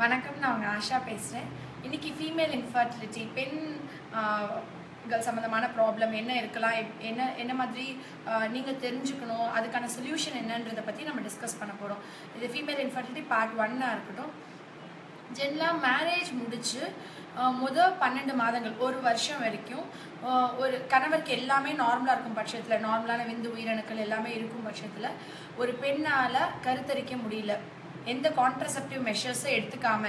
வணக்கம் நான் உங்கள் ஆஷா பேசுகிறேன் இன்றைக்கி ஃபீமேல் இன்ஃபர்டிலிட்டி பெண் கள் சம்மந்தமான ப்ராப்ளம் என்ன இருக்கலாம் எப்- என்ன என்ன மாதிரி நீங்கள் தெரிஞ்சுக்கணும் அதுக்கான சொல்யூஷன் என்னன்றதை பற்றி நம்ம டிஸ்கஸ் பண்ண போகிறோம் இது ஃபீமேல் இன்ஃபர்டிலிட்டி பார்ட் ஒன்னாக இருக்கட்டும். ஜென்ரலாக மேரேஜ் முடிச்சு முத பன்னெண்டு மாதங்கள் ஒரு வருஷம் வரைக்கும் ஒரு கணவருக்கு எல்லாமே நார்மலாக இருக்கும் பட்சத்தில் நார்மலான விந்து உயிரணுக்கள் எல்லாமே இருக்கும் பட்சத்தில் ஒரு பெண்ணால் கருத்தரிக்க முடியல. எந்த கான்ட்ரசெப்டிவ் மெஷர்ஸை எடுத்துக்காம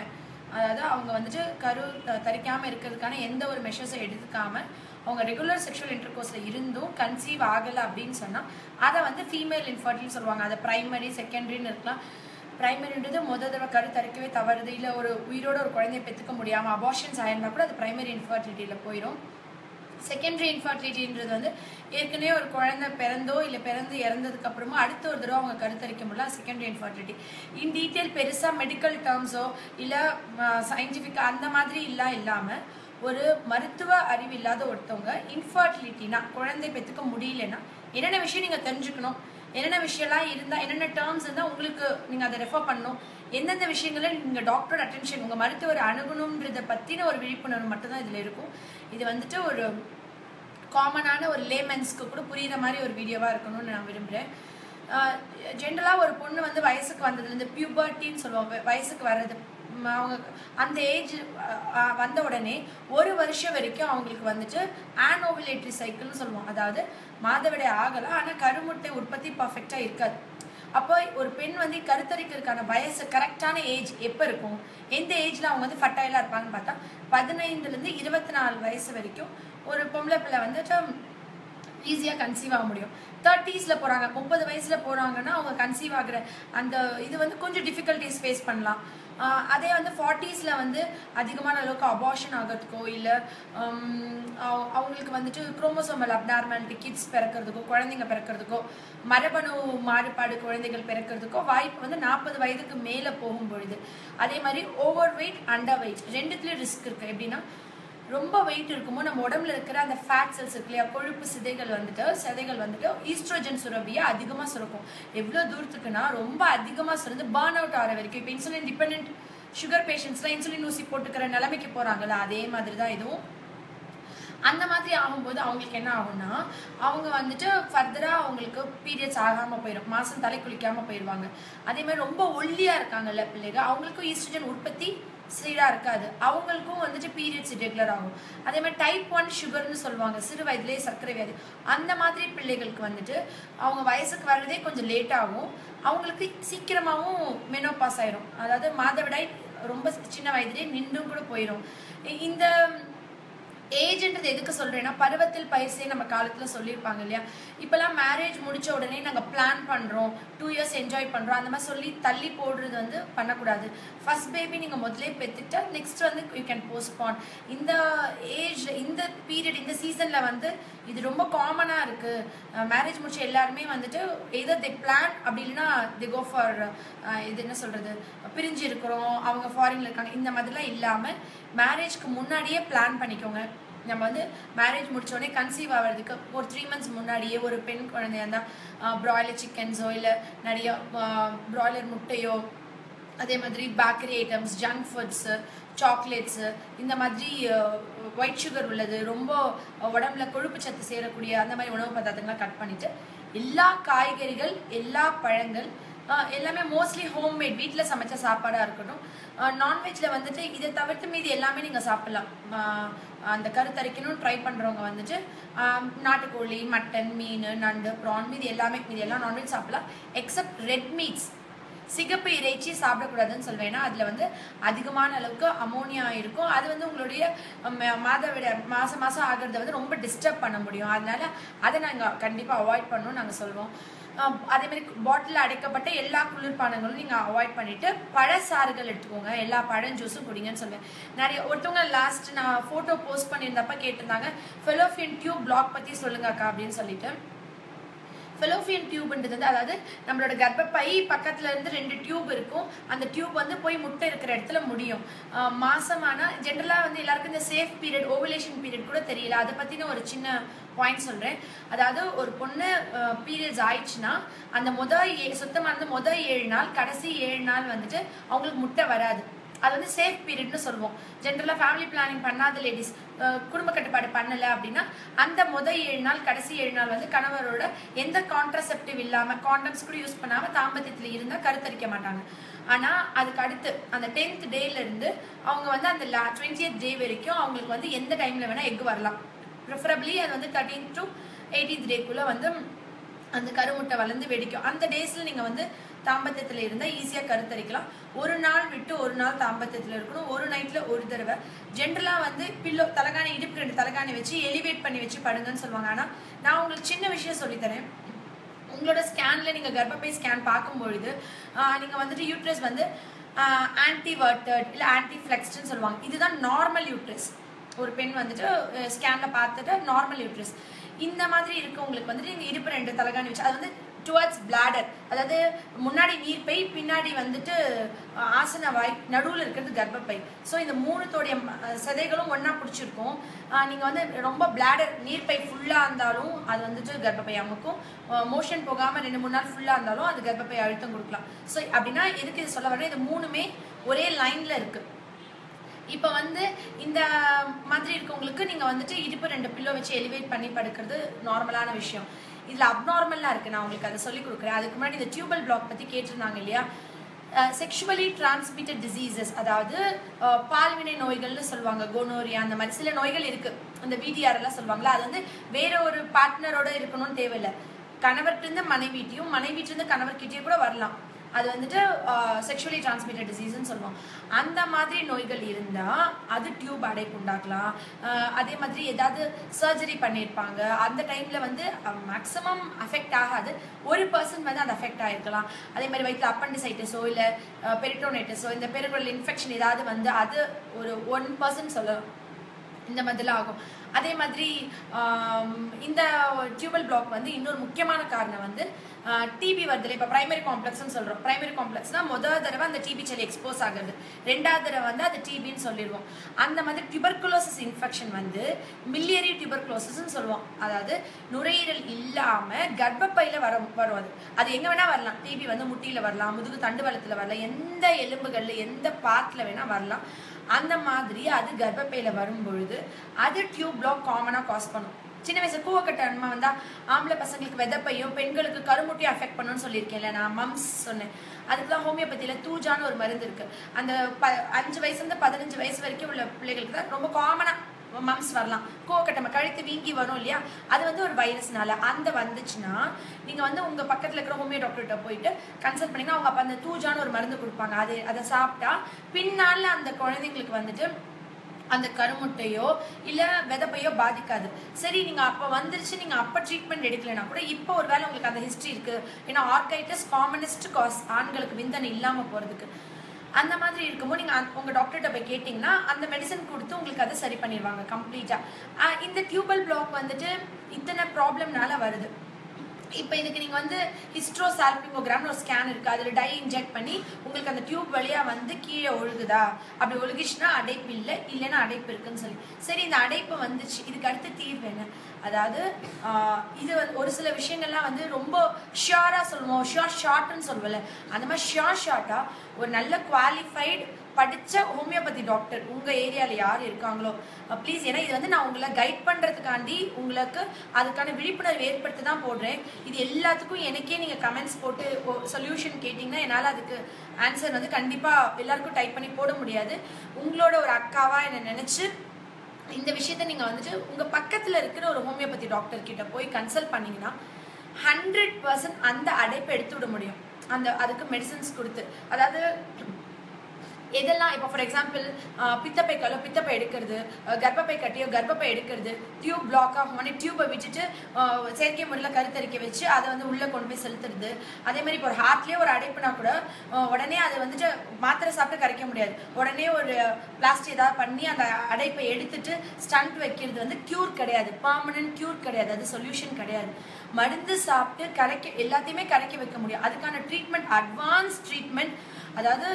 அதாவது அவங்க வந்துட்டு கரு த- இருக்கிறதுக்கான எந்த ஒரு மெஷர்ஸை எடுத்துக்காம அவங்க ரெகுலர் செக்ஷுவல் இன்டர்கோர்ஸில் இருந்தும் கன்சீவ் ஆகலை அப்படின்னு சொன்னால் அதை வந்து ஃபீமேல் இன்ஃபர்டில்னு சொல்லுவாங்க. அதை ப்ரைமரி செகண்டரின்னு இருக்கலாம். ப்ரைமரின்றது முதல் தடவை கரு தரிக்கவே தவறுது. இல்லை ஒரு உயிரோட ஒரு குழந்தைய பெற்றுக்க முடியாமல் அபார்ஷன்ஸ் ஆயிருந்தால் கூட அது ப்ரைமரி இன்ஃபர்டிலிட்டியில் போயிடும் செகண்டரி இன்ஃபர்டிலிட்டின்றது வந்து ஏற்கனவே ஒரு குழந்தை பிறந்தோ இல்லை பிறந்து இறந்ததுக்கு அப்புறமா அடுத்த ஒரு தடவை அவங்க கருத்தரிக்க முடியல. செகண்டரி இன்ஃபர்டிலிட்டி இன் டீட்டெயில் பெருசாக மெடிக்கல் டேர்ம்ஸோ இல்லை சயின்டிஃபிக் அந்த மாதிரி எல்லாம் இல்லாமல் ஒரு மருத்துவ அறிவு இல்லாத ஒருத்தவங்க இன்ஃபர்டிலிட்டினா குழந்தை பெற்றுக்க முடியலன்னா என்னென்ன விஷயம் நீங்கள் தெரிஞ்சுக்கணும்? என்னென்ன விஷயம்லாம் இருந்தால் என்னென்ன டேர்ம்ஸ் இருந்தால் உங்களுக்கு நீங்கள் அதை ரெஃபர் பண்ணணும்? எந்தெந்த விஷயங்களை நீங்கள் டாக்டரோட அட்டென்ஷன் உங்கள் மருத்துவர் அணுகணுன்றதை பற்றின ஒரு விழிப்புணர்வு மட்டும்தான் இதில் இருக்கும். இது வந்துட்டு ஒரு காமனான ஒரு லேமன்ஸ்க்கு கூட புரியுற மாதிரி ஒரு வீடியோவாக இருக்கணும்னு நான் விரும்புகிறேன் ஜென்ரலாக ஒரு பொண்ணு வந்து வயசுக்கு வந்ததுலேருந்து பியூபர்ட்டின்னு சொல்லுவாங்க. வயசுக்கு வர்றது அவங்க அந்த ஏஜ் வந்த உடனே ஒரு வருஷம் வரைக்கும் அவங்களுக்கு வந்துட்டு ஆனோவிலேட்டரி சைக்கிள்னு சொல்லுவோம். அதாவது மாதவிடை ஆகலாம் ஆனால் கருமுட்டை உற்பத்தி பர்ஃபெக்டாக இருக்காது. அப்போ ஒரு பெண் வந்து கருத்தரிக்கிறதுக்கான வயசு கரெக்டான ஏஜ் எப்போ இருக்கும்? எந்த ஏஜில் அவங்க வந்து ஃபர்டைலாக இருப்பாங்கன்னு பார்த்தா பதினைந்துலேருந்து இருபத்தி நாலு வயசு வரைக்கும் ஒரு பொம்பளை பிள்ளை வந்துட்டு ஈஸியாக கன்சீவ் ஆக முடியும். தேர்ட்டீஸில் போகிறாங்க முப்பது வயசில் போகிறாங்கன்னா அவங்க கன்சீவ் ஆகிற அந்த இது வந்து கொஞ்சம் டிஃபிகல்ட்டிஸ் ஃபேஸ் பண்ணலாம். அதே வந்து ஃபார்ட்டீஸில் வந்து அதிகமான அளவுக்கு அபார்ஷன் ஆகிறதுக்கோ இல்லை அவங்களுக்கு வந்துட்டு குரோமோசோமல் அப்நார்மாலிட்டி கிட்ஸ் பிறக்கிறதுக்கோ குழந்தைங்க பிறக்கிறதுக்கோ மரபணு மாறுபாடு குழந்தைகள் பிறக்கிறதுக்கோ வாய்ப்பு வந்து நாற்பது வயதுக்கு மேலே போகும் பொழுது. அதே மாதிரி ஓவர் வெயிட் அண்டர் வெயிட் ரெண்டுத்துலேயும் ரிஸ்க் இருக்குது எப்படின்னா ரொம்ப வெயிட் இருக்குமோ நம்ம உடம்புல இருக்கிற அந்த ஃபேட் செல்ஸ் இருக்கு இல்லையா கொழுப்பு சிதைகள் வந்துட்டு சிதைகள் வந்துட்டு ஈஸ்ட்ரோஜன் சுரபியை அதிகமாக சுரக்கும். எவ்வளோ தூரத்துக்குன்னா ரொம்ப அதிகமாக சுரந்து பர்ன் அவுட் ஆகிற வரைக்கும். இப்போ இன்சுலின் டிபெண்ட் சுகர் பேஷண்ட்ஸ்லாம் இன்சுலின் ஊசி போட்டுக்கிற நிலைமைக்கு போகிறாங்களா அதே மாதிரி தான் இதுவும். அந்த மாதிரி ஆகும்போது அவங்களுக்கு என்ன ஆகும்னா அவங்க வந்துட்டு ஃபர்தராக அவங்களுக்கு பீரியட்ஸ் ஆகாமல் போயிடும் மாதம் தலை குளிக்காமல் போயிடுவாங்க அதே மாதிரி ரொம்ப ஒல்லியாக இருக்காங்கல்ல பிள்ளைங்க அவங்களுக்கும் ஈஸ்ட்ரஜன் உற்பத்தி சீராக இருக்காது. அவங்களுக்கும் வந்துட்டு பீரியட்ஸ் ரெகுலர் ஆகும். அதே மாதிரி டைப் ஒன் சுகர்னு சொல்லுவாங்க. சிறு வயதிலேயே சர்க்கரை வியாதி. அந்த மாதிரி பிள்ளைகளுக்கு வந்துட்டு அவங்க வயசுக்கு வர்றதே கொஞ்சம் லேட்டாகும் அவங்களுக்கு சீக்கிரமாகவும் மெனோபாஸ் ஆயிரும். அதாவது மாதவிடாய் ரொம்ப சின்ன வயதிலே நின்றும் கூட போயிடும் இந்த ஏஜ்ன்றது எதுக்கு சொல்றேன்னா பருவத்தில் பயிற்சியை நம்ம காலத்துல சொல்லியிருப்பாங்க இல்லையா? இப்பெல்லாம் மேரேஜ் முடிச்ச உடனே நாங்க பிளான் பண்றோம் டூ இயர்ஸ் என்ஜாய் பண்றோம் அந்த மாதிரி சொல்லி தள்ளி போடுறது வந்து பண்ணக்கூடாது. ஃபர்ஸ்ட் பேபி நீங்க முதலே பெற்றுட்டா நெக்ஸ்ட் வந்து யூ கேன் போஸ்ட்பான் இந்த ஏஜ் இந்த பீரியட் இந்த சீசன்ல வந்து இது ரொம்ப காமனா இருக்கு. மேரேஜ் முடிச்ச எல்லாருமே வந்துட்டு எதர் தி பிளான் அப்படி இல்லைன்னா தி கோ ஃபார் இது என்ன சொல்றது? பிரிஞ்சு இருக்கிறோம் அவங்க ஃபாரின்ல இருக்காங்க இந்த மாதிரிலாம் இல்லாம மேரேஜ்க்கு முன்னாடியே பிளான் பண்ணிக்கோங்க. நம்ம வந்து மேரேஜ் முடிச்சோடனே கன்சீவ் ஆகிறதுக்கு ஒரு த்ரீ மந்த்ஸ் முன்னாடியே ஒரு பெண் குழந்தையா இருந்தால் ப்ராய்லர் சிக்கன்ஸோ இல்லை நிறைய ப்ராய்லர் முட்டையோ அதே மாதிரி bakery items junk foods chocolates இந்த மாதிரி ஒயிட் சுகர் உள்ளது ரொம்ப உடம்புல கொழுப்பு சத்து சேரக்கூடிய அந்த மாதிரி உணவு பதார்த்தங்கள்லாம் கட் பண்ணிட்டு எல்லா காய்கறிகள் எல்லா பழங்கள் எல்லாமே மோஸ்ட்லி ஹோம்மேட் வீட்டில் சமைச்ச சாப்பாடாக இருக்கட்டும் நான்வெஜ்ஜில் வந்துட்டு இதை தவிர்த்து மீதி எல்லாமே நீங்கள் சாப்பிடலாம். அந்த கருத்தரிக்கணும் ட்ரை பண்ணுறவங்க வந்துட்டு நாட்டுக்கோழி மட்டன் மீன் நண்டு ப்ரான் மீதி எல்லாமே மீதி எல்லாம் நான்வெஜ் சாப்பிடலாம் எக்ஸப்ட் ரெட் மீட்ஸ் சிகப்பு இறைச்சி சாப்பிடக்கூடாதுன்னு சொல்வேன் அதில் வந்து அதிகமான அளவுக்கு அமோனியா இருக்கும். அது வந்து உங்களுடைய மாதவிட மாதம் மாதம் ஆகிறத வந்து ரொம்ப டிஸ்டர்ப் பண்ண முடியும். அதனால அதை நாங்கள் கண்டிப்பாக அவாய்ட் பண்ணணும்னு நாங்கள் சொல்வோம். ஆஹ் அதே மாதிரி பாட்டிலில் அடைக்கப்பட்ட எல்லா குளிர்பானங்களும் நீங்கள் அவாய்ட் பண்ணிட்டு பழச்சாறுகள் எடுத்துக்கோங்க. எல்லா பழம் ஜூஸும் குடிங்கன்னு சொல்லுவேன். நிறைய ஒருத்தவங்க லாஸ்ட் நான் ஃபோட்டோ போஸ்ட் பண்ணியிருந்தப்ப கேட்டிருந்தாங்க ஃபெலோஃபின் டியூப் பிளாக் பற்றி சொல்லுங்க அக்கா அப்படின்னு சொல்லிட்டு. ஃபெலோஃபியன் டியூப்ன்றது வந்து அதாவது நம்மளோட கர்ப்பப்பை பக்கத்துல இருந்து ரெண்டு டியூப் இருக்கும். அந்த டியூப் வந்து போய் முட்டை இருக்கிற இடத்துல முடியும். மாசமான ஜென்ரலாக வந்து எல்லாருக்கும் இந்த சேஃப் பீரியட் ஓவலேஷன் பீரியட் கூட தெரியல. அதை பற்றின ஒரு சின்ன பாயிண்ட் சொல்கிறேன் அதாவது ஒரு பொண்ணு பீரியட்ஸ் ஆயிடுச்சுன்னா அந்த முத ஏ சுத்தமாக இருந்து மொதல் ஏழு நாள் கடைசி ஏழு நாள் வந்துட்டு அவங்களுக்கு முட்டை வராது. அது வந்து சேஃப் பீரியட்னு சொல்லுவோம். ஜென்ரலாக ஃபேமிலி பிளானிங் பண்ணாத லேடிஸ் குடும்ப கட்டுப்பாடு பண்ணலை அப்படின்னா அந்த முதல் ஏழு நாள் கடைசி ஏழு நாள் வந்து கணவரோட எந்த கான்ட்ரசெப்டிவ் இல்லாமல் காண்டம்ஸ் கூட யூஸ் பண்ணாமல் தாம்பத்தியத்தில் இருந்தால் கருத்தரிக்க மாட்டாங்க. ஆனால் அதுக்கு அடுத்து அந்த டென்த் டேலேருந்து அவங்க வந்து அந்த லா டுவெண்ட்டி டே வரைக்கும் அவங்களுக்கு வந்து எந்த டைமில் வேணால் எக் வரலாம். ப்ரிஃபரபிளி அது வந்து தேர்ட்டீன் டு எயிட்டீன்த் டேக்குள்ளே வந்து அந்த கருமுட்டை வளர்ந்து வெடிக்கும். அந்த டேஸில் நீங்கள் வந்து தாம்பத்தியத்தில் இருந்தால் ஈஸியாக கருத்தரிக்கலாம். ஒரு நாள் விட்டு ஒரு நாள் தாம்பத்தியத்தில் இருக்கணும். ஒரு நைட்டில் ஒரு தடவை. ஜென்ரலாக வந்து பில்லோ தலைகாணி இடுப்பு ரெண்டு தலைகாணி வச்சு எலிவேட் பண்ணி வச்சு படுங்கன்னு சொல்லுவாங்க. ஆனால் நான் உங்களுக்கு சின்ன விஷயம் சொல்லித்தரேன். உங்களோட ஸ்கேனில் நீங்கள் கர்ப்பப்பை ஸ்கேன் பார்க்கும்பொழுது நீங்கள் வந்துட்டு யூட்ரஸ் வந்து ஆன்டி வர்டர்ட் இல்லை ஆன்டி ஃப்ளெக்ஸ்டுன்னு சொல்லுவாங்க. இதுதான் நார்மல் யூட்ரஸ் ஒரு பெண் வந்துட்டு ஸ்கேனில் பார்த்துட்டு நார்மல் யூட்ரஸ் இந்த மாதிரி இருக்கவங்களுக்கு வந்துட்டு நீங்கள் இடுப்பு ரெண்டு தலைகாணி வச்சு அது வந்து டுவர்ட்ஸ் பிளாடர் அதாவது முன்னாடி நீர்ப்பை பின்னாடி வந்துட்டு ஆசன வாய் நடுவில் இருக்கிறது கர்ப்பப்பை. ஸோ இந்த மூணுத்தோடைய சதைகளும் ஒன்றா பிடிச்சிருக்கும். நீங்கள் வந்து ரொம்ப பிளாடர் நீர்ப்பை ஃபுல்லாக இருந்தாலும் அது வந்துட்டு கர்ப்பப்பை அமுக்கும். மோஷன் போகாமல் ரெண்டு மூணு நாள் ஃபுல்லாக இருந்தாலும் அது கர்ப்பப்பை அழுத்தம் கொடுக்கலாம். ஸோ அப்படின்னா எதுக்கு இது சொல்ல வரேன் இது மூணுமே ஒரே லைனில் இருக்குது இப்போ வந்து இந்த மாதிரி இருக்கவங்களுக்கு நீங்கள் வந்துட்டு இடுப்பு ரெண்டு பில்லோ வச்சு எலிவேட் பண்ணி படுக்கிறது நார்மலான விஷயம். இதில் அப்நார்மலாக இருக்குது நான் உங்களுக்கு அதை சொல்லி கொடுக்குறேன். அதுக்கு முன்னாடி இந்த டியூபல் பிளாக் பற்றி கேட்டிருந்தாங்க இல்லையா? செக்ஷுவலி டிரான்ஸ்மிட்டட் டிசீசஸ் அதாவது பால்வினை நோய்கள்னு சொல்லுவாங்க கோனோரியா அந்த மாதிரி சில நோய்கள் இருக்கு. அந்த பிடிஆர் எல்லாம் சொல்லுவாங்களா அது வந்து வேற ஒரு பார்ட்னரோட இருக்கணும்னு தேவையில்லை. கணவர்கிட்ட மனைவிட்டையும் மனைவிட்டிருந்து கணவர்கிட்டயும் கூட வரலாம். அது வந்துட்டு செக்ஷுவலி டிரான்ஸ்மிட்டட் டிசீஸ்னு சொல்லுவோம். அந்த மாதிரி நோய்கள் இருந்தால் அது டியூப் அடைப்பு உண்டாக்கலாம். அதே மாதிரி ஏதாவது சர்ஜரி பண்ணியிருப்பாங்க அந்த டைமில் வந்து மேக்ஸிமம் அஃபெக்ட் ஆகாது. ஒரு பர்சன் வந்து அது அஃபெக்ட் ஆகிருக்கலாம் அதே மாதிரி வயிற்றில் அப்பண்டிசைட்டிஸோ இல்லை பெரிட்டோனைட்டிஸோ இந்த பெருகுடல் இன்ஃபெக்ஷன் ஏதாவது வந்து அது ஒரு ஒன் பர்சன்ட் சொல்லலாம் இந்த மாதிரிலாம் ஆகும். அதே மாதிரி இந்த டியூபல் பிளாக் வந்து இன்னொரு முக்கியமான காரணம் வந்து டிபி வருதுல இப்போ பிரைமரி காம்ப்ளெக்ஸ்னு சொல்கிறோம் பிரைமரி காம்ப்ளெக்ஸ்னா முதல் தடவை அந்த டிபி செல்லி எக்ஸ்போஸ் ஆகுது. ரெண்டாவது தடவை வந்து அது டிபின்னு சொல்லிடுவோம். அந்த மாதிரி டியூபர்குலோசிஸ் இன்ஃபெக்ஷன் வந்து மில்லியரி டியூபர்குலோசிஸ்ன்னு சொல்லுவோம். அதாவது நுரையீரல் இல்லாமல் கர்ப்பப்பையில் வர வரும் அது. அது எங்கே வேணால் வரலாம். டிபி வந்து முட்டியில் வரலாம் முதுகு தண்டுவலத்தில் வரலாம் எந்த எலும்புகளில் எந்த பார்ட்டில் வேணால் வரலாம். அந்த மாதிரி அது கர்ப்பப்பையில் வரும் பொழுது அது டியூப் பிளாக் காமனாக காஸ் பண்ணும். சின்ன வயசு கூவக்கட்ட அன்மா வந்தா ஆம்பளை பசங்களுக்கு விதப்பையும் பெண்களுக்கு கருமுட்டையும் அஃபெக்ட் பண்ணுன்னு சொல்லியிருக்கேன்ல நான் மம்ஸ் சொன்னேன். அதுக்கு தான் ஹோமியோபதியில் தூஜான்னு ஒரு மருந்து இருக்கு. அந்த ப அஞ்சு வயசுலேருந்து பதினஞ்சு வயசு வரைக்கும் உள்ள பிள்ளைகளுக்கு தான் ரொம்ப காமனாக மம்ஸ் வரலாம். கோவக்கட்டமை கழுத்து வீங்கி வரும் இல்லையா? அது வந்து ஒரு வைரஸ்னால அந்த வந்துச்சுன்னா நீங்கள் வந்து உங்கள் பக்கத்தில் இருக்கிற ஹோமியோ டாக்டர்கிட்ட போயிட்டு கன்சல்ட் பண்ணிங்கன்னா அவங்க அப்போ அந்த தூஜான்னு ஒரு மருந்து கொடுப்பாங்க. அது அதை சாப்பிட்டா பின்னால் அந்த குழந்தைங்களுக்கு வந்துட்டு அந்த கருமுட்டையோ இல்லை விதப்பையோ பாதிக்காது. சரி நீங்கள் அப்போ வந்துருச்சு நீங்கள் அப்போ ட்ரீட்மெண்ட் எடுக்கலைன்னா கூட இப்போ ஒரு வேளை உங்களுக்கு அந்த ஹிஸ்ட்ரி இருக்குது ஏன்னா ஆர்கைட்டிஸ் காமனஸ்ட் காஸ் ஆண்களுக்கு விந்தணு இல்லாமல் போகிறதுக்கு அந்த மாதிரி இருக்கும்போது நீங்கள் உங்கள் டாக்டர்கிட்ட போய் கேட்டிங்கன்னா அந்த மெடிசன் கொடுத்து உங்களுக்கு அதை சரி பண்ணிடுவாங்க கம்ப்ளீட்டாக இந்த டியூபல் பிளாக் வந்துட்டு இத்தனை ப்ராப்ளம்னால வருது. இப்போ இதுக்கு நீங்கள் வந்து ஹிஸ்ட்ரோ சால்பிங்கோகிராம்னு ஒரு ஸ்கேன் இருக்குது அதில் டை இன்ஜெக்ட் பண்ணி உங்களுக்கு அந்த டியூப் வழியாக வந்து கீழே ஒழுகுதா? அப்படி ஒழுகிச்சுன்னா அடைப்பு இல்லை இல்லைன்னா அடைப்பு இருக்குன்னு சொல்லி. சரி இந்த அடைப்பு வந்துச்சு. இதுக்கு அடுத்த தீர்வு என்ன? அதாவது இது வந்து ஒரு சில விஷயங்கள்லாம் வந்து ரொம்ப ஷியோராக சொல்லுவோம். ஷியோர் ஷார்ட்னு சொல்லுவோம்ல. அந்த மாதிரி ஷியோர் ஷார்ட்டாக ஒரு நல்ல குவாலிஃபைடு படித்த ஹோமியோபதி டாக்டர் உங்கள் ஏரியாவில் யார் இருக்காங்களோ ப்ளீஸ் ஏன்னா இது வந்து நான் உங்களை கைட் பண்ணுறதுக்காண்டி உங்களுக்கு அதுக்கான விழிப்புணர்வு ஏற்படுத்தி தான் போடுறேன். இது எல்லாத்துக்கும் எனக்கே நீங்கள் கமெண்ட்ஸ் போட்டு சொல்யூஷன் கேட்டிங்கன்னா என்னால் அதுக்கு ஆன்சர் வந்து கண்டிப்பாக எல்லாருக்கும் டைப் பண்ணி போட முடியாது. உங்களோட ஒரு அக்காவாக என்னை நினச்சி இந்த விஷயத்த நீங்கள் வந்துட்டு உங்கள் பக்கத்தில் இருக்கிற ஒரு ஹோமியோபதி டாக்டர் கிட்ட போய் கன்சல்ட் பண்ணிங்கன்னா ஹண்ட்ரட் பர்சன்ட் அந்த அடைப்பை எடுத்து விட முடியும். அந்த அதுக்கு மெடிசன்ஸ் கொடுத்து. அதாவது எதெல்லாம் இப்போ ஃபார் எக்ஸாம்பிள் பித்தப்பை கலோ பித்தப்பை எடுக்கிறது கர்ப்பப்பை கட்டியோ கர்ப்பப்பை எடுக்கிறது டியூப் பிளாக் ஆகும் உடனே டியூப்பை விட்டுட்டு செயற்கை முறையில் கருத்தரிக்க வச்சு அதை வந்து உள்ளே கொண்டு போய் செலுத்துறது. அதே மாதிரி இப்போ ஒரு ஹார்ட்லேயே ஒரு அடைப்புனா கூட உடனே அதை வந்துட்டு மாத்திரை சாப்பிட்டு கரைக்க முடியாது. உடனே ஒரு பிளாஸ்டிக் ஏதாவது பண்ணி அந்த அடைப்பை எடுத்துட்டு ஸ்டண்ட் வைக்கிறது வந்து க்யூர் கிடையாது. பர்மனன்ட் க்யூர் கிடையாது. அது சொல்யூஷன் கிடையாது. மருந்து சாப்பிட்டு கரைக்க எல்லாத்தையுமே கரைக்க வைக்க முடியும். அதுக்கான ட்ரீட்மெண்ட் அட்வான்ஸ் ட்ரீட்மெண்ட் அதாவது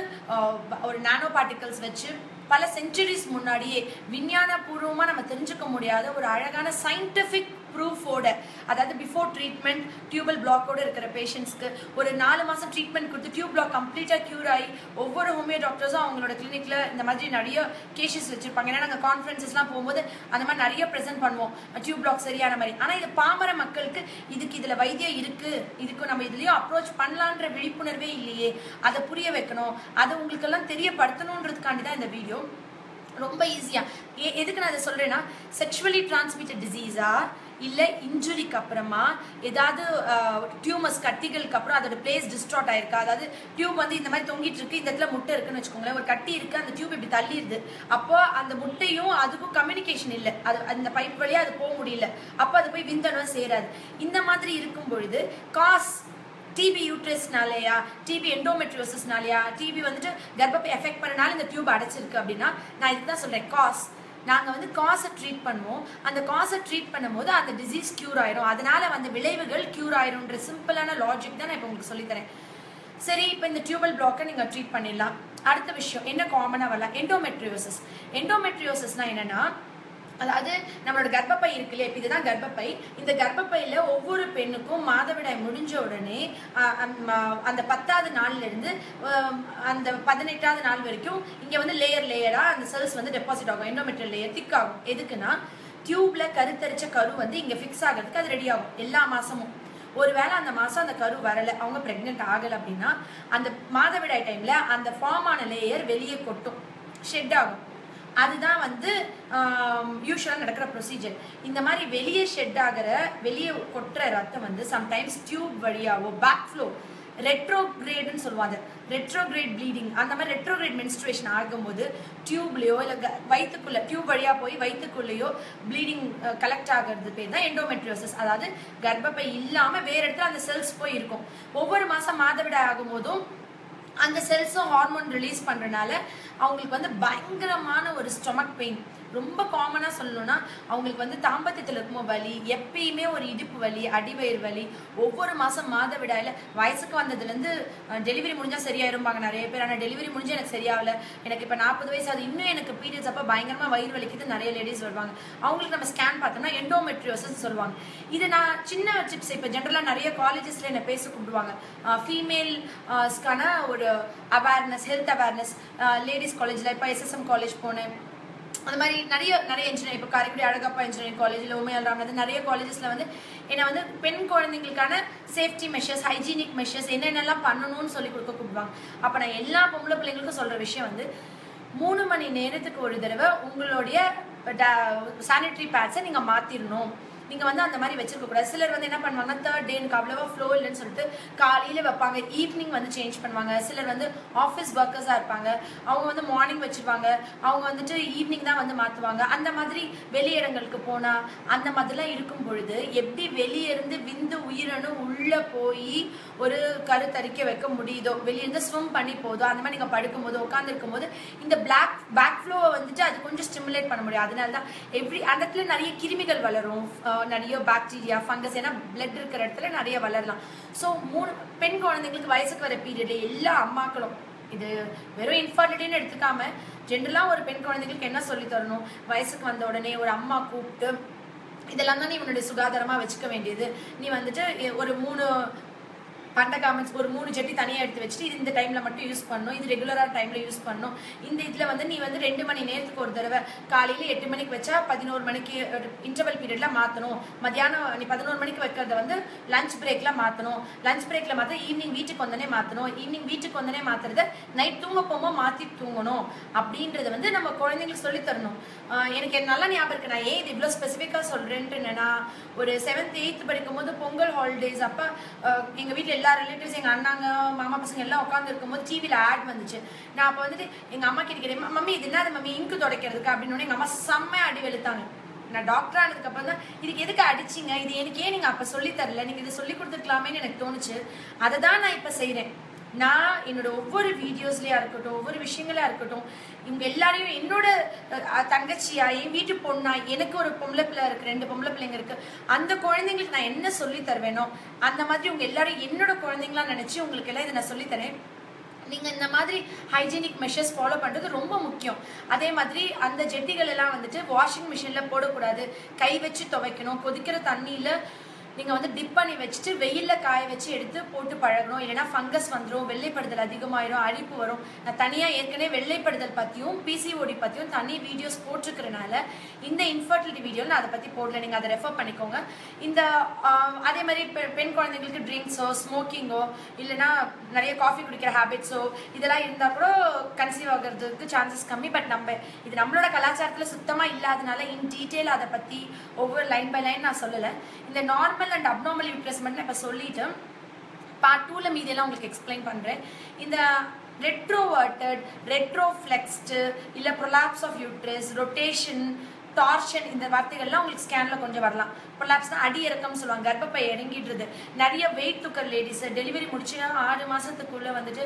ஒரு நானோ பார்ட்டிகல்ஸ் வச்சு பல செஞ்சுரிஸ் முன்னாடியே விஞ்ஞானபூர்வமாக நம்ம தெரிஞ்சுக்க முடியாத ஒரு அழகான சயின்டிஃபிக் ப்ரூஃபோட அதாவது பிஃபோர் ட்ரீட்மெண்ட் டியூபல் பிளாக்கோடு இருக்கிற பேஷண்ட்ஸ்க்கு ஒரு நாலு மாதம் ட்ரீட்மெண்ட் கொடுத்து டியூப் பிளாக் கம்ப்ளீட்டாக க்யூர் ஆகி ஒவ்வொரு ஹோமியோ டாக்டர்ஸும் அவங்களோட கிளினிக்கில் இந்த மாதிரி நிறைய கேசஸ் வச்சுருப்பாங்க. ஏன்னா நாங்கள் கான்ஃபரன்சஸ்லாம் போகும்போது அந்த மாதிரி நிறைய ப்ரெசென்ட் பண்ணுவோம். டியூப் பிளாக் சரியான மாதிரி. ஆனால் இது பாமர மக்களுக்கு இதுக்கு இதில் வைத்தியம் இருக்குது இதுக்கு நம்ம இதுலேயும் அப்ரோச் பண்ணலான்ற விழிப்புணர்வே இல்லையே. அதை புரிய வைக்கணும். அதை உங்களுக்கெல்லாம் தெரியப்படுத்தணுன்றதுக்காண்டி தான் இந்த வீடியோ ரொம்ப ஈஸியாக எதுக்கு நான் அதை சொல்கிறேன்னா செக்ஷுவலி டிரான்ஸ்மிட்டட் டிசீஸாக இல்லை இன்ஜுரிக்கு அப்புறமா ஏதாவது டியூமர்ஸ் கட்டிகளுக்கு அப்புறம் அதோட பிளேஸ் டிஸ்ட்ராட் ஆயிருக்கா? அதாவது டியூப் வந்து இந்த மாதிரி தொங்கிட்டு இருக்கு இந்த இடத்துல முட்டை இருக்குன்னு வச்சுக்கோங்களேன். ஒரு கட்டி இருக்கு அந்த டியூப் இப்படி தள்ளிடுது. அப்போ அந்த முட்டையும் அதுக்கும் கம்யூனிகேஷன் இல்லை. அது அந்த பைப் வழியா அது போக முடியல. அப்போ அது போய் விந்தணும் சேராது. இந்த மாதிரி இருக்கும் பொழுது காஸ் டிபி யூட்ரஸ்னாலயா டிபி எண்டோமெட்ரியோசிஸ்னாலயா டிபி வந்துட்டு கர்ப்பப்பை எஃபெக்ட் பண்ணனால இந்த டியூப் அடைச்சிருக்கு அப்படின்னா நான் இதுக்கு தான் சொல்கிறேன் காஸ் நாங்கள் வந்து காசை ட்ரீட் பண்ணுவோம். அந்த காசை ட்ரீட் பண்ணும்போது அந்த டிசீஸ் க்யூர் ஆயிரும். அதனால வந்து விளைவுகள் க்யூர் ஆயிரும்ன்ற சிம்பிளான லாஜிக் தான் நான் இப்போ உங்களுக்கு சொல்லித்தரேன். சரி இப்போ இந்த டியூபல் பிளாக்கை நீங்கள் ட்ரீட் பண்ணிடலாம். அடுத்த விஷயம் என்ன காமனாக வரலாம்? எண்டோமெட்ரியோசிஸ் எண்டோமெட்ரியோசிஸ்னால் என்னென்னா அதாவது நம்மளோட கர்ப்பப்பை இருக்கு இல்லையா? இப்போ இதுதான் கர்ப்பப்பை. இந்த கர்ப்பப்பையில் ஒவ்வொரு பெண்ணுக்கும் மாதவிடாய் முடிஞ்ச உடனே அந்த பத்தாவது நாள்லேருந்து அந்த பதினெட்டாவது நாள் வரைக்கும் இங்கே வந்து லேயர் லேயராக அந்த செல்ஸ் வந்து டெபாசிட் ஆகும். எண்டோமெட்ரியல் லேயர் திக் ஆகும். எதுக்குன்னா டியூப்ல கருத்தரிச்ச கரு வந்து இங்கே ஃபிக்ஸ் ஆகிறதுக்கு அது ரெடி ஆகும். எல்லா மாதமும் ஒருவேளை அந்த மாதம் அந்த கரு வரலை அவங்க ப்ரெக்னென்ட் ஆகலை அப்படின்னா அந்த மாதவிடாய் டைமில் அந்த ஃபார்மான லேயர் வெளியே கொட்டும். ஷெட் ஆகும். அதுதான் வந்து யூஸ்வலாக நடக்கிற ப்ரொசீஜர் இந்த மாதிரி வெளியே ஷெட் ஆகிற வெளியே கொட்டுற ரத்தம் வந்து சம்டைம்ஸ் டியூப் வழியாவோ பேக் ஃப்ளோ ரெட்ரோகிரேடுன்னு சொல்லுவாங்க ரெட்ரோகிரேட் ப்ளீடிங் அந்த மாதிரி ரெட்ரோகிரேட் மென்ஸ்ட்ரேஷன் ஆகும்போது டியூப்லேயோ இல்லை வயிற்றுக்குள்ளே டியூப் வழியாக போய் வயிற்றுக்குள்ளேயோ ப்ளீடிங் கலெக்ட் ஆகிறது பேர் தான் எண்டோமெட்ரியோசஸ் அதாவது கர்ப்பப்பை இல்லாமல் வேறு இடத்துல அந்த செல்ஸ் போய் இருக்கும் ஒவ்வொரு மாதம் மாதவிடாய் ஆகும்போதும் அந்த செல்ஸும் ஹார்மோன் ரிலீஸ் பண்ணுறனால அவங்களுக்கு வந்து பயங்கரமான ஒரு ஸ்டொமக் பெயின் ரொம்ப காமனாக சொல்லணும்னா அவங்களுக்கு வந்து தாம்பத்தியத்தில் இருக்கும் வலி எப்பயுமே ஒரு இடுப்பு வலி அடிவயிறு வலி ஒவ்வொரு மாதம் மாதவிடாயில் வயசுக்கு வந்ததுலேருந்து டெலிவரி முடிஞ்சால் சரியாயிருப்பாங்க நிறைய பேர். ஆனால் டெலிவரி முடிஞ்சு எனக்கு சரியாகல. எனக்கு இப்போ நாற்பது வயசு அது இன்னும் எனக்கு பீரியட்ஸ் அப்போ பயங்கரமாக வயிறு வலிக்குது நிறைய லேடிஸ் வருவாங்க. அவங்களுக்கு நம்ம ஸ்கேன் பார்த்தோம்னா எண்டோமெட்ரியோசஸ் சொல்லுவாங்க. இது நான் சின்ன டிப்ஸ் இப்போ ஜென்ரலாக நிறைய காலேஜஸில் என்னை பேச கூப்பிடுவாங்க ஃபீமேல்ஸ்க்கான ஒரு அவேர்னஸ் ஹெல்த் அவேர்னஸ் லேடிஸ் காலேஜில் இப்போ எஸ்எஸ்எம் காலேஜ் போனேன். அந்த மாதிரி நிறைய நிறைய இன்ஜினியர் இப்போ காரைக்குடி அழகப்பா இன்ஜினியரிங் காலேஜில் உமையால் ராமநாதன் நிறைய காலேஜஸில் வந்து என்னை வந்து பெண் குழந்தைங்களுக்கான சேஃப்டி மெஷர்ஸ் ஹைஜீனிக் மெஷர்ஸ் என்னென்னலாம் பண்ணணும்னு சொல்லி கொடுக்க கூப்பிடுவாங்க. அப்போ நான் எல்லா பொம்பளை பிள்ளைங்களுக்கும் சொல்கிற விஷயம் வந்து மூணு மணி நேரத்துக்கு ஒரு தடவை உங்களுடைய சானிட்ரி பேட்ஸை நீங்கள் மாற்றிடணும் நீங்கள் வந்து அந்த மாதிரி வச்சிருக்க கூடாது. சிலர் வந்து என்ன பண்ணுவாங்கன்னா தேர்ட் டே எனக்கு அவ்வளோவா ஃப்ளோ இல்லைன்னு சொல்லிட்டு காலையில் வைப்பாங்க ஈவினிங் வந்து சேஞ்ச் பண்ணுவாங்க. சிலர் வந்து ஆஃபீஸ் ஒர்க்கர்ஸாக இருப்பாங்க. அவங்க வந்து மார்னிங் வச்சுருவாங்க அவங்க வந்துட்டு ஈவினிங் தான் வந்து மாற்றுவாங்க அந்த மாதிரி வெளியிடங்களுக்கு போனால் அந்த மாதிரிலாம் இருக்கும் பொழுது எப்படி வெளியிருந்து விந்து உயிரணு உள்ளே போய் ஒரு கருத்தரிக்க வைக்க முடியுதோ வெளியிருந்து ஸ்விம் பண்ணி போதோ அந்த மாதிரி நீங்கள் படுக்கும் போது உட்காந்துருக்கும் போது இந்த பிளாக் பேக் ஃப்ளோவை வந்துட்டு அது கொஞ்சம் ஸ்டிமுலேட் பண்ண முடியும். அதனால தான் எவ்ரி அந்த இடத்துல நிறைய கிருமிகள் வளரும். நிறைய பாக்டீரியா ஃபங்கஸ் ஏன்னா பிளட் இருக்கிற இடத்துல நிறைய வளரலாம். ஸோ மூணு பெண் குழந்தைங்களுக்கு வயசுக்கு வர பீரியட் எல்லா அம்மாக்களும் இது வெறும் இன்ஃபர்டிலிட்டின்னு எடுத்துக்காம ஜென்ரலாக ஒரு பெண் குழந்தைங்களுக்கு என்ன சொல்லி தரணும்? வயசுக்கு வந்த உடனே ஒரு அம்மா கூப்பிட்டு இதெல்லாம் தான் நீ உன்னுடைய சுகாதாரமாக வச்சுக்க வேண்டியது. நீ வந்துட்டு ஒரு மூணு பண்டகாமன்ஸ் ஒரு மூணு செட்டி தனியாக எடுத்து வச்சுட்டு இது இந்த டைமில் மட்டும் யூஸ் பண்ணணும். இது ரெகுலராக டைமில் யூஸ் பண்ணணும். இந்த இதில் வந்து நீ வந்து ரெண்டு மணி நேரத்துக்கு ஒரு தடவை காலையில் எட்டு மணிக்கு வச்சா பதினோரு மணிக்கு இன்டர்வல் பீரியடில் மாற்றணும் மத்தியானம் நீ பதினோரு மணிக்கு வைக்கிறத வந்து லஞ்ச் பிரேக்கில் மாற்றணும் லஞ்ச் பிரேக்கில் மாற்ற ஈவினிங் வீட்டுக்கு வந்தோடனே மாற்றணும் ஈவினிங் வீட்டுக்கு வந்தோடனே மாற்றுறத நைட் தூங்க போகும்போது மாற்றி தூங்கணும். அப்படின்றத வந்து நம்ம குழந்தைங்களுக்கு சொல்லித் தரணும். எனக்கு நல்லா ஞாபகம் இருக்கு. நான் ஏன் இது இவ்வளோ ஸ்பெசிஃபிக்காக சொல்கிறேன்ட்டு என்னன்னா ஒரு செவன்த் எயித்து படிக்கும் போது பொங்கல் ஹாலிடேஸ் அப்போ எங்கள் வீட்டில் எல்லா ரிலேட்டிவ்ஸ் எங்கள் அண்ணாங்க மாமா பசங்க எல்லாம் உட்காந்து இருக்கும்போது டிவியில் ஆட் வந்துச்சு. நான் அப்போ வந்துட்டு எங்கள் அம்மா கிட்ட கேட்டேன் மம்மி இது என்ன மம்மி? இங்கு துடைக்கிறதுக்கு? அப்படின்னு எங்கள் அம்மா செம்மையாக அடி வெளுத்தாங்க. நான் டாக்டர் ஆனதுக்கு அப்புறம் தான் இதுக்கு எதுக்கு அடிச்சிங்க? இது எனக்கு ஏன் நீங்கள் அப்போ சொல்லித்தரல நீங்கள் இதை சொல்லி கொடுத்துருக்கலாமேன்னு எனக்கு தோணுச்சு. அதை தான் நான் இப்போ செய்கிறேன் நான் என்னோட ஒவ்வொரு வீடியோஸ்லயா இருக்கட்டும் ஒவ்வொரு விஷயங்களா இருக்கட்டும் இவங்க எல்லாரையும் என்னோட தங்கச்சியா என் வீட்டு பொண்ணா எனக்கு ஒரு பொம்பளை பிள்ளை இருக்கு ரெண்டு பொம்பளை பிள்ளைங்க இருக்கு அந்த குழந்தைங்களுக்கு நான் என்ன சொல்லி தருவேனோ அந்த மாதிரி உங்க எல்லாரும் என்னோட குழந்தைங்களா நினைச்சு உங்களுக்கு எல்லாம் இதை நான் சொல்லித்தரேன் நீங்கள் இந்த மாதிரி ஹைஜீனிக் மெஷர்ஸ் ஃபாலோ பண்ணுறது ரொம்ப முக்கியம். அதே மாதிரி அந்த ஜெட்டிகள் எல்லாம் வந்துட்டு வாஷிங் மிஷினில் போடக்கூடாது. கை வச்சு துவைக்கணும் கொதிக்கிற தண்ணியில் நீங்கள் வந்து டிப் பண்ணி வச்சுட்டு வெயிலில் காய வச்சு எடுத்து போட்டு பழகணும். இல்லைனா ஃபங்கஸ் வந்துடும் வெள்ளைப்படுதல் அதிகமாயிரும் அரிப்பு வரும். நான் தனியாக ஏற்கனவே வெள்ளைப்படுதல் பற்றியும் பிசிஓடி பற்றியும் தனி வீடியோஸ் போட்டிருக்கிறனால இந்த இன்ஃபர்டிலிட்டி வீடியோ நான் அதை பற்றி போடல. நீங்கள் அதை ரெஃபர் பண்ணிக்கோங்க. இந்த அதே மாதிரி பெண் குழந்தைங்களுக்கு ட்ரிங்க்ஸோ ஸ்மோக்கிங்கோ இல்லைனா நிறைய காஃபி குடிக்கிற ஹேபிட்ஸோ இதெல்லாம் இருந்தால் கூட கன்சீவ் ஆகிறதுக்கு சான்சஸ் கம்மி. பட் நம்ம இது நம்மளோட கலாச்சாரத்தில் சுத்தமாக இல்லாதனால இன் டீட்டெயில் அதை பற்றி ஒவ்வொரு லைன் பை லைன் நான் சொல்லலை. இந்த நார்மல் அண்ட் அப்னார்மல் யூட்ரஸ் நான் இப்போ சொல்லிட்டேன். பார்ட் டூவில் மீதியெல்லாம் உங்களுக்கு எக்ஸ்பிளைன் பண்ணுறேன் இந்த ரெட்ரோவர்ட்டட் ரெட்ரோஃப்ளெக்ஸ்டு இல்லை prolapse of uterus rotation torsion இந்த வார்த்தைகள்லாம் உங்களுக்கு ஸ்கேனில் கொஞ்சம் வரலாம். ப்ரொலாப்ஸ்னா அடி இறக்கம்னு சொல்லுவாங்க கர்ப்பப்பை இறங்கிடுறது. நிறைய வெயிட் தூக்கர் லேடிஸ் டெலிவரி முடிச்சு ஆறு மாதத்துக்குள்ளே வந்துட்டு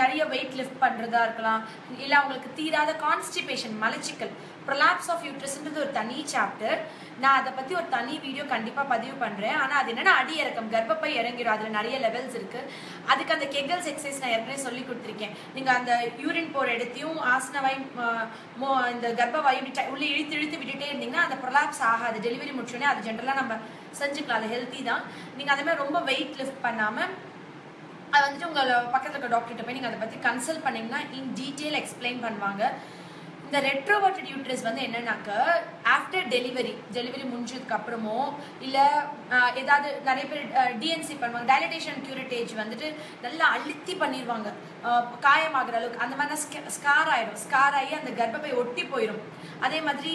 நிறைய வெயிட் லிஃப்ட் பண்ணுறதா இருக்கலாம். இல்லை அவங்களுக்கு தீராத கான்ஸ்டிபேஷன் மலச்சிக்கல். ப்ரொலாப்ஸ் ஆஃப் யூட்ரஸ்ன்றது ஒரு தனி சாப்டர் நான் அதை பற்றி ஒரு தனி வீடியோ கண்டிப்பாக பதிவு பண்ணுறேன் ஆனால் அது என்னென்னா அடி இறக்கம். கர்ப்பப்பை இறங்கிடும் அதில் நிறைய லெவல்ஸ் இருக்குது அதுக்கு அந்த கெகல்ஸ் எக்ஸசைஸ் நான் ஏற்கனவே சொல்லி கொடுத்துருக்கேன். நீங்கள் அந்த யூரின் போகிற இடத்தையும் ஆசனவாய் மோ- இந்த கர்ப்பவாயு உள்ளே இழுத்து இழுத்து விட்டுட்டே இருந்தீங்கன்னா அந்த ப்ரொலாப்ஸ் ஆகாது. டெலிவரி முடிச்சோடனே அது ஜென்ரலாக நம்ம செஞ்சுக்கலாம். அது ஹெல்த்தி தான். நீங்கள் அதே மாதிரி ரொம்ப வெயிட் லிஃப்ட் பண்ணாமல் அது வந்துட்டு உங்கள் பக்கத்தில் இருக்க டாக்டர்கிட்ட போய் நீங்கள் அதை பற்றி கன்சல்ட் பண்ணிங்கன்னா இன் டீட்டெயில் எக்ஸ்பிளைன் பண்ணுவாங்க. இந்த ரெட்ரோவர்டட் யூட்ரஸ் வந்து என்னன்னாக்க ஆஃப்டர் டெலிவரி டெலிவரி முடிஞ்சதுக்கு அப்புறமோ இல்லை ஏதாவது நிறைய பேர் டிஎன்சி பண்ணுவாங்க டைலடேஷன் கியூரிட்டேஜ் வந்துட்டு நல்லா அழுத்தி பண்ணிடுவாங்க காயமாகிற அளவுக்கு அந்த மாதிரி ஸ்கார் ஆயிடும் ஸ்கார் ஆகி அந்த கர்ப்பப்பை ஒட்டி போயிடும் அதே மாதிரி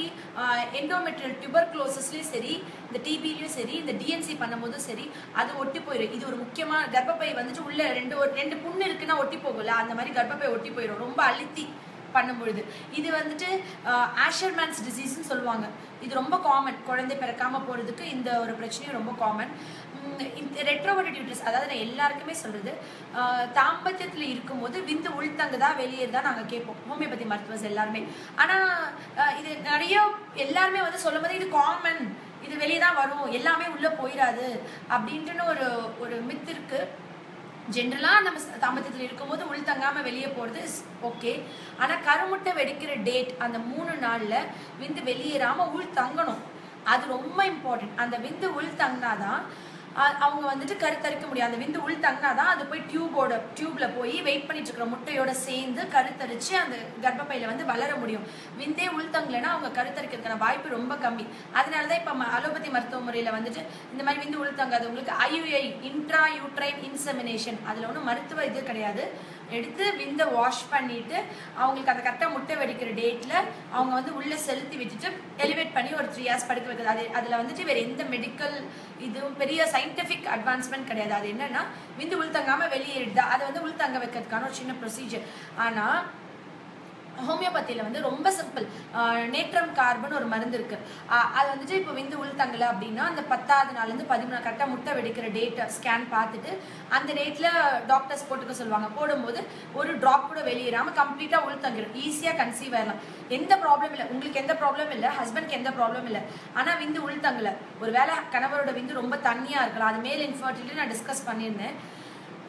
எண்டோமெட்ரியல் டியூபர்க்ளோசஸ்லேயும் சரி இந்த டிபிலையும் சரி இந்த டிஎன்சி பண்ணும்போதும் சரி அது ஒட்டி போயிடும் இது ஒரு முக்கியமான கர்ப்பப்பை வந்துட்டு உள்ள ரெண்டு ஒரு ரெண்டு புண்ணு இருக்குன்னா ஒட்டி போகும்ல அந்த மாதிரி கர்ப்பப்பை ஒட்டி போயிடும் ரொம்ப அழுத்தி. பண்ணும்பொழுது. இது வந்துட்டு ஆஷர்மேன்ஸ் டிசீஸ்னு சொல்லுவாங்க. இது ரொம்ப காமன் குழந்தை பிறக்காம போகிறதுக்கு இந்த ஒரு பிரச்சனையும் ரொம்ப காமன் இந்த ரெட்ரோவர்டட் அதாவது நான் எல்லாருக்குமே சொல்கிறது தாம்பத்தியத்தில் இருக்கும்போது விந்து உள்தங்குதா தான் நாங்கள் கேட்போம். ஹோமியோபதி மருத்துவர்ஸ் எல்லாருமே. ஆனால் இது நிறைய எல்லாருமே வந்து சொல்லும் போது இது காமன் இது வெளியே தான் வரும். எல்லாமே உள்ளே போயிடாது அப்படின்ட்டுன்னு ஒரு ஒரு மித் இருக்குது ஜென்ரலாக நம்ம தாம்பத்தியத்தில் இருக்கும்போது உள் தங்காமல் வெளியே போகிறது இஸ் ஓகே ஆனால் கருமுட்டை வெடிக்கிற டேட் அந்த மூணு நாளில் விந்து வெளியேறாமல் உள் தங்கணும். அது ரொம்ப இம்பார்ட்டன்ட் அந்த விந்து உள் தங்கினாதான் அவங்க வந்துட்டு கருத்தரிக்க முடியும். அந்த விந்து உள் தங்கினாதான் அது போய் டியூபோட டியூப்ல போய் வெயிட் பண்ணிட்டு இருக்கிற முட்டையோட சேர்ந்து கருத்தரிச்சு அந்த கர்ப்பப்பையில வந்து வளர முடியும். விந்தே உள் தங்கலைன்னா அவங்க கருத்தரிக்கிறதுக்கான வாய்ப்பு ரொம்ப கம்மி. அதனால தான் இப்போ அலோபதி மருத்துவ முறையில் வந்துட்டு இந்த மாதிரி விந்து உள் தங்காதவங்களுக்கு ஐயுஐ இன்ட்ரா யூட்ரைன் இன்செமினேஷன் அதில் ஒன்றும் மருத்துவ இது கிடையாது. எடுத்து விந்தை வாஷ் பண்ணிட்டு அவங்களுக்கு அந்த கரெக்டாக முட்டை வெடிக்கிற டேட்டில் அவங்க வந்து உள்ளே செலுத்தி விட்டுட்டு எலிவேட் பண்ணி ஒரு த்ரீ ஹார்ஸ் படுக்க வைக்கிறது. அது அதில் வந்துட்டு வேறு எந்த மெடிக்கல் இதுவும் பெரிய சயின்டிஃபிக் அட்வான்ஸ்மெண்ட் கிடையாது. அது என்னன்னா விந்து உள் தங்காமல் அதை வந்து உள் தங்க வைக்கிறதுக்கான ஒரு சின்ன ப்ரொசீஜர் ஆனால் ஹோமியோபதியில் வந்து ரொம்ப சிம்பிள். நேற்றம் கார்பன் ஒரு மருந்து இருக்கு. அது வந்துட்டு இப்போ விந்து உள் தங்கலை அப்படின்னா அந்த பத்தாவது நாள்லேருந்து பதிமூணு கரெக்டாக முட்டை வெடிக்கிற டேட்டை ஸ்கேன் பார்த்துட்டு அந்த டேட்டில் டாக்டர்ஸ் போட்டுக்க சொல்லுவாங்க. போடும்போது ஒரு ட்ராப் கூட வெளியேறாமல் கம்ப்ளீட்டாக உள் தங்கிடும் ஈஸியாக கன்சீவ் ஆகலாம் எந்த ப்ராப்ளம் இல்லை. உங்களுக்கு எந்த ப்ராப்ளம் இல்லை. ஹஸ்பண்ட்க்கு எந்த ப்ராப்ளம் இல்லை. ஆனால் விந்து உள் தங்கலை. ஒருவேளை கணவரோட விந்து ரொம்ப தண்ணியாக இருக்கலாம். அது மேல் இன்ஃபர்டிலிட்டி நான் டிஸ்கஸ் பண்ணியிருந்தேன்.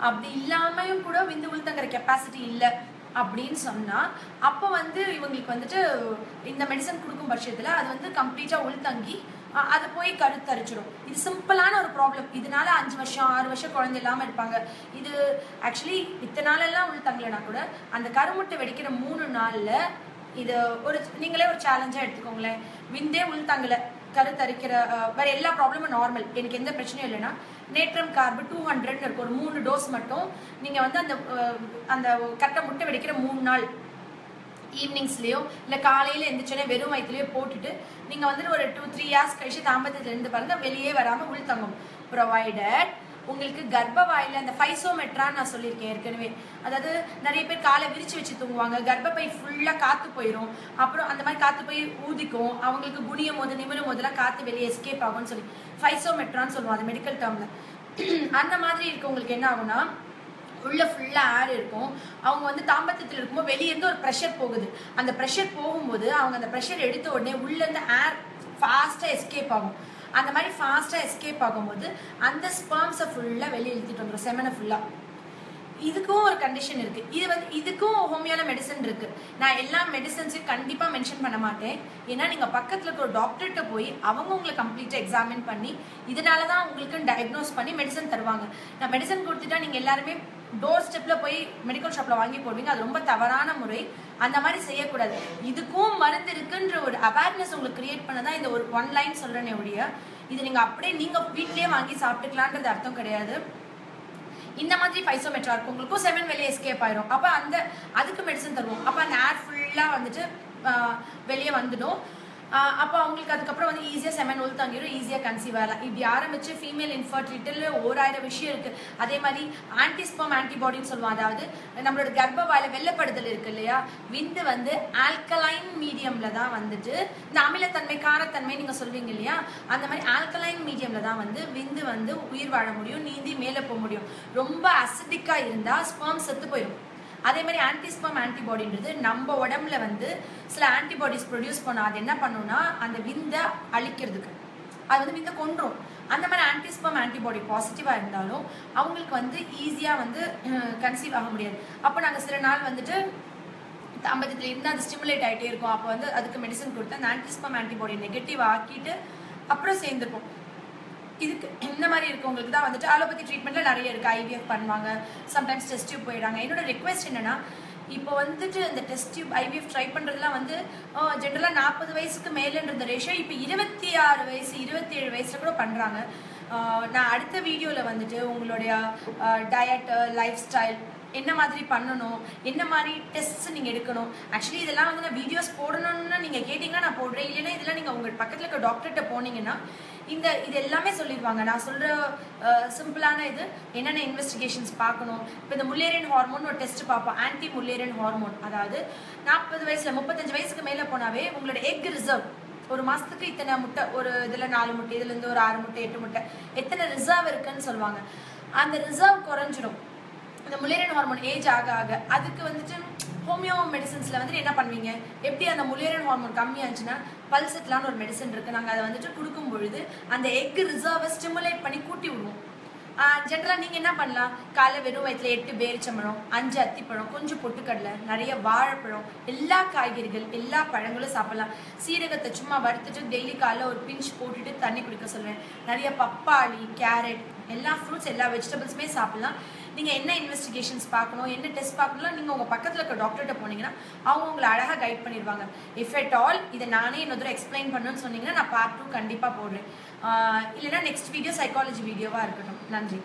அப்படி இல்லாமையும் கூட விந்து உள் தங்குற கெப்பாசிட்டி இல்லை. அப்படின்னு சொன்னால் அப்போ வந்து இவங்களுக்கு வந்துட்டு இந்த மெடிசன் கொடுக்கும் பட்சத்தில் அது வந்து கம்ப்ளீட்டாக உள்தங்கி அ- அது போய் கருத்தரிச்சிடும் இது சிம்பிளான ஒரு ப்ராப்ளம் இதனால அஞ்சு வருஷம் ஆறு வருஷம் குழந்தை இல்லாமல் இருப்பாங்க. இது ஆக்சுவலி இத்தனை நாளெல்லாம் உள் தங்கலைனா கூட அந்த கருமுட்டை வெடிக்கிற மூணு நாளில் இது ஒரு நீங்களே ஒரு சேலஞ்சாக எடுத்துக்கோங்களேன். விந்தே உள் தங்கலை கருத்தரிக்கிற வேறு வேற எல்லா ப்ராப்ளமும் நார்மல் எனக்கு எந்த பிரச்சனையும் இல்லைன்னா நேட்ரம் கார்பு டூ ஹண்ட்ரட்னு இருக்கும் ஒரு மூணு டோஸ் மட்டும் நீங்கள் வந்து அந்த அந்த கட்டை முட்டை வெடிக்கிற மூணு நாள் ஈவினிங்ஸ்லேயோ இல்லை காலையில் எழுந்திரிச்சோன்னே வெறும் வயிற்றுலையோ போட்டுட்டு நீங்கள் வந்துட்டு ஒரு டூ த்ரீ ஹார்ஸ் கழிச்சு தாம்பத்தியத்துல பாருங்கள் வெளியே வராமல் உள் தங்கும். ப்ரொவைடட் உங்களுக்கு கர்ப்பவாயில் அந்த ஃபைசோமெட்ரான்னு நான் சொல்லியிருக்கேன் ஏற்கனவே. அதாவது நிறைய பேர் காலை விரிச்சு வச்சு தூங்குவாங்க. கர்ப்பப்பை ஃபுல்லாக காற்று போயிடும் அப்புறம் அந்த மாதிரி காற்று போய் ஊதிக்கும். அவங்களுக்கு குனியும் போது நிமிரும் போதெல்லாம் காற்று வெளியே எஸ்கேப் ஆகும்னு சொல்லி ஃபைசோமெட்ரான்னு சொல்லுவோம் அது மெடிக்கல் டேர்மில் அந்த மாதிரி இருக்கவங்களுக்கு என்ன ஆகும்னா உள்ள ஃபுல்லாக ஏர் இருக்கும். அவங்க வந்து தாம்பத்தியத்தில் இருக்கும்போது வெளியேருந்து ஒரு ப்ரெஷர் போகுது. அந்த ப்ரெஷர் போகும்போது அவங்க அந்த ப்ரெஷர் எடுத்த உடனே உள்ளேருந்து ஏர் ஃபாஸ்ட்டாக எஸ்கேப் ஆகும். அந்த மாதிரி ஃபாஸ்ட்டாக எஸ்கேப் ஆகும்போது அந்த ஸ்பேம்ஸை ஃபுல்லாக வெளியே இழுத்துட்டு வந்துடும் செமனை ஃபுல்லாக இதுக்கும் ஒரு கண்டிஷன் இருக்கு. இது வந்து இதுக்கும் ஹோமியோல மெடிசன் இருக்கு. நான் எல்லா மெடிசன்ஸையும் கண்டிப்பா மென்ஷன் பண்ண மாட்டேன். ஏன்னா நீங்க பக்கத்துல இருக்க ஒரு டாக்டர்கிட்ட போய் அவங்க உங்களை கம்ப்ளீட்டா எக்ஸாமின் பண்ணி இதனால தான் உங்களுக்கு டயக்னோஸ் பண்ணி மெடிசன் தருவாங்க. நான் மெடிசன் கொடுத்துட்டா நீங்க எல்லாருமே டோர் ஸ்டெப்ல போய் மெடிக்கல் ஷாப்ல வாங்கி போடுவீங்க. அது ரொம்ப தவறான முறை. அந்த மாதிரி செய்யக்கூடாது. இதுக்கும் மருந்து இருக்குன்ற ஒரு அவேர்னஸ் உங்களுக்கு கிரியேட் பண்ணதான் இந்த ஒரு ஒன் லைன் சொல்றேனே ஒழிய இது நீங்க அப்படியே நீங்க வீட்லயே வாங்கி சாப்பிட்டுக்கலான்றது அர்த்தம் கிடையாது. இந்த மாதிரி பைசோமெட்ரா இருக்கும் உங்களுக்கும் செவன் வெளியே எஸ்கேப் ஆயிரும். அப்போ அந்த அதுக்கு மெடிசன் தருவோம். அப்போ அந்த ஏர் ஃபுல்லாக வந்துட்டு வெளியே வந்துடும். அப்போ அவங்களுக்கு அதுக்கப்புறம் வந்து ஈஸியாக செமன் உள் தங்கிடும் ஈஸியாக கன்சீவ் ஆகலாம். இப்படி ஆரம்பிச்சு ஃபீமேல் இன்ஃபர்டிலிட்டியில் ஓராயிரம் விஷயம் இருக்குது அதே மாதிரி ஆன்டிஸ்பம் ஆன்டிபாடின்னு சொல்லுவோம். அதாவது நம்மளோட கர்ப்பவாயில வெள்ளப்படுதல் இருக்குது இல்லையா? விந்து வந்து ஆல்கலைன் மீடியமில் தான் வந்துட்டு இந்த அமிலத்தன்மை காரத்தன்மை நீங்கள் சொல்வீங்க இல்லையா? அந்த மாதிரி ஆல்கலைன் மீடியமில் தான் வந்து விந்து வந்து உயிர் வாழ முடியும் நீந்தி மேலே போக முடியும். ரொம்ப அசிடிக்காக இருந்தால் ஸ்பெர்ம் செத்து போயிடும் அதே மாதிரி ஆன்டிஸ்பம் ஆன்டிபாடின்றது நம்ம உடம்புல வந்து சில ஆன்டிபாடிஸ் ப்ரொடியூஸ் பண்ணும் அது என்ன பண்ணும்னா அந்த விந்தை அழிக்கிறதுக்கு. அது வந்து விந்தை கொன்றும். அந்த மாதிரி ஆன்டிஸ்பம் ஆன்டிபாடி பாசிட்டிவாக இருந்தாலும் அவங்களுக்கு வந்து ஈஸியாக வந்து கன்சீவ் ஆக முடியாது. அப்போ நாங்கள் சில நாள் வந்துட்டு தாம்பத்தியத்தில் இருந்து அது ஸ்டிமுலேட் ஆகிட்டே இருக்கும். அப்போ வந்து அதுக்கு மெடிசன் கொடுத்து அந்த ஆன்டிஸ்பம் ஆன்டிபாடி நெகட்டிவ் ஆக்கிட்டு அப்புறம் சேர்ந்துருப்போம் இதுக்கு இந்த மாதிரி இருக்கவங்களுக்கு தான் வந்துட்டு அலோபதி ட்ரீட்மெண்ட்ல நிறைய இருக்கு. ஐவிஎஃப் பண்ணுவாங்க. சம்டைம்ஸ் டெஸ்ட் டியூப் போயிடுறாங்க. என்னோட ரெக்வெஸ்ட் என்னன்னா இப்போ வந்துட்டு இந்த டெஸ்ட் டியூப் ஐவிஎஃப் ட்ரை பண்ணுறதுலாம் வந்து ஜென்ரலாக நாற்பது வயசுக்கு மேலேன்ற ரேஷியோ இப்போ இருபத்தி ஆறு வயசு இருபத்தி ஏழு வயசில் கூட பண்ணுறாங்க நான் அடுத்த வீடியோவில் வந்துட்டு உங்களுடைய டயட்டு லைஃப் ஸ்டைல் என்ன மாதிரி பண்ணணும் என்ன மாதிரி டெஸ்ட்ஸ் நீங்கள் எடுக்கணும். ஆக்சுவலி இதெல்லாம் வந்து நான் வீடியோஸ் போடணும்னு நீங்கள் கேட்டிங்கன்னா நான் போடுறேன். இல்லைன்னா இதெல்லாம் நீங்கள் உங்கள் பக்கத்தில் இருக்க டாக்டர்கிட்ட போனீங்கன்னா இந்த இது எல்லாமே சொல்லிடுவாங்க நான் சொல்கிற சிம்பிளான இது என்னென்ன இன்வெஸ்டிகேஷன்ஸ் பார்க்கணும்? இப்போ இந்த முல்லேரியன் ஹார்மோன் ஒரு டெஸ்ட் பார்ப்போம். ஆன்டி முல்லேரியன் ஹார்மோன் அதாவது நாற்பது வயசில் முப்பத்தஞ்சு வயசுக்கு மேலே போனாவே உங்களோட எக் ரிசர்வ் ஒரு மாதத்துக்கு இத்தனை முட்டை ஒரு இதில் நாலு முட்டை இதுலேருந்து ஒரு ஆறு முட்டை எட்டு முட்டை எத்தனை ரிசர்வ் இருக்குன்னு சொல்லுவாங்க. அந்த ரிசர்வ் குறைஞ்சிடும். இந்த முலேரியன் ஹார்மோன் ஏஜ் ஆக ஆக அதுக்கு வந்துட்டு ஹோமியோ மெடிசன்ஸில் வந்துட்டு என்ன பண்ணுவீங்க? எப்படி அந்த முலேரியன் ஹார்மோன் கம்மியாச்சுன்னா பல்செட்லான்னு ஒரு மெடிசன் இருக்குது நாங்கள் அதை வந்துட்டு கொடுக்கும் பொழுது அந்த எக் ரிசர்வை ஸ்டிமுலேட் பண்ணி கூட்டி விடுவோம். ஜென்ரலாக நீங்கள் என்ன பண்ணலாம்? காலைல வெறும் வயிற்றுல எட்டு பேரிச்சம்பழம் அஞ்சு அத்திப்பழம் கொஞ்சம் பொட்டுக்கடலை நிறைய வாழைப்பழம் எல்லா காய்கறிகள் எல்லா பழங்களும் சாப்பிடலாம். சீரகத்தை சும்மா வறுத்துட்டு டெய்லி காலைல ஒரு பிஞ்ச் போட்டுட்டு தண்ணி குடிக்க சொல்லுவேன். நிறைய பப்பாளி கேரட் எல்லா ஃப்ரூட்ஸ் எல்லா வெஜிடபிள்ஸுமே சாப்பிடலாம். நீங்கள் என்ன இன்வெஸ்டிகேஷன்ஸ் பார்க்கணும் என்ன டெஸ்ட் பார்க்கணும் நீங்கள் உங்கள் பக்கத்தில் இருக்க டாக்டர்கிட்ட போனீங்கன்னா அவங்க உங்களை அழகாக கைட் பண்ணிடுவாங்க. இஃப் எட் ஆல் இதை நானே இன்னொரு எக்ஸ்பிளைன் பண்ணணும்னு சொன்னீங்கன்னா நான் பார்ட் டூ கண்டிப்பாக போடுறேன். இல்லைன்னா நெக்ஸ்ட் வீடியோ சைக்காலஜி வீடியோவாக இருக்கட்டும். நன்றி.